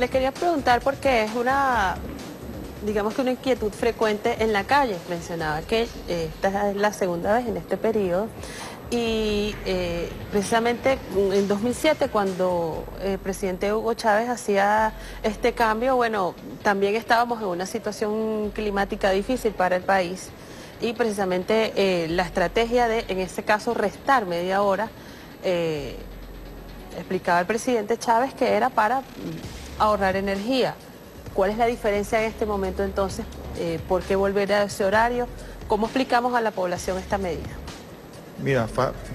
Le quería preguntar porque es una, digamos que una inquietud frecuente en la calle. Mencionaba que eh, esta es la segunda vez en este periodo y eh, precisamente en 2007 cuando el presidente Hugo Chávez hacía este cambio, bueno, también estábamos en una situación climática difícil para el país y precisamente eh, la estrategia de, en este caso, restar media hora, eh, explicaba el presidente Chávez que era para mm, ahorrar energía. ¿Cuál es la diferencia en este momento entonces? ¿Por qué volver a ese horario? ¿Cómo explicamos a la población esta medida? Mira,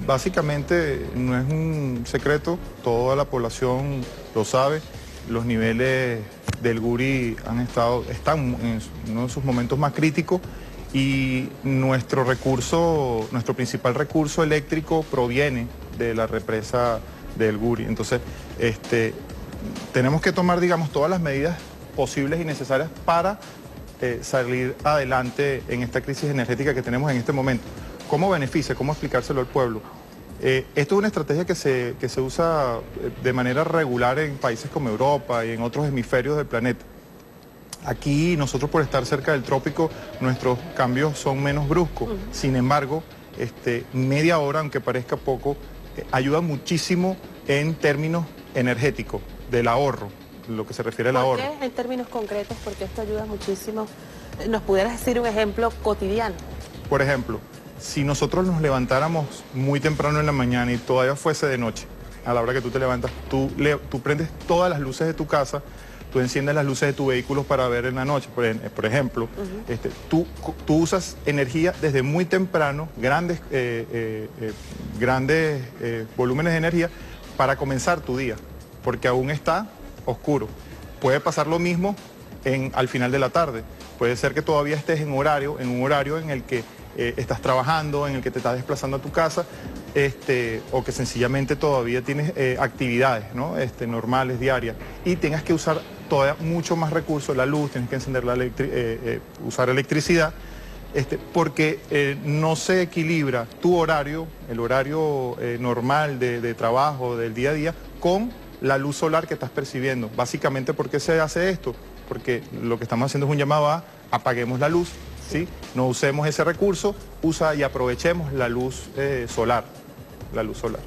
básicamente no es un secreto, toda la población lo sabe, los niveles del Guri han estado, están en uno de sus momentos más críticos y nuestro recurso, nuestro principal recurso eléctrico proviene de la represa del Guri. Entonces, este, tenemos que tomar, digamos, todas las medidas posibles y necesarias para eh, salir adelante en esta crisis energética que tenemos en este momento. ¿Cómo beneficia? ¿Cómo explicárselo al pueblo? Eh, esto es una estrategia que se, se usa eh, de manera regular en países como Europa y en otros hemisferios del planeta. Aquí nosotros por estar cerca del trópico nuestros cambios son menos bruscos. Sin embargo, este, media hora, aunque parezca poco, eh, ayuda muchísimo en términos energéticos, del ahorro, lo que se refiere al ahorro. ¿Por qué en términos concretos? Porque esto ayuda muchísimo. ¿Nos pudieras decir un ejemplo cotidiano? Por ejemplo, si nosotros nos levantáramos muy temprano en la mañana y todavía fuese de noche, a la hora que tú te levantas, tú, tú prendes todas las luces de tu casa, tú enciendes las luces de tu vehículo para ver en la noche, por, ejemplo, este, tú, tú, usas energía desde muy temprano, grandes, eh, eh, eh, grandes volúmenes de energía, para comenzar tu día, porque aún está oscuro. Puede pasar lo mismo en, al final de la tarde. Puede ser que todavía estés en horario, en un horario en el que eh, estás trabajando, en el que te estás desplazando a tu casa, este, o que sencillamente todavía tienes eh, actividades ¿no? este, normales, diarias, y tengas que usar todavía mucho más recursos, la luz, tienes que encender la eh, usar electricidad, este, porque no se equilibra tu horario, el horario normal de, de trabajo del día a día, con la luz solar que estás percibiendo. Básicamente, ¿por qué se hace esto? Porque lo que estamos haciendo es un llamado a apaguemos la luz, ¿sí? No usemos ese recurso, usa y aprovechemos la luz eh, solar, la luz solar.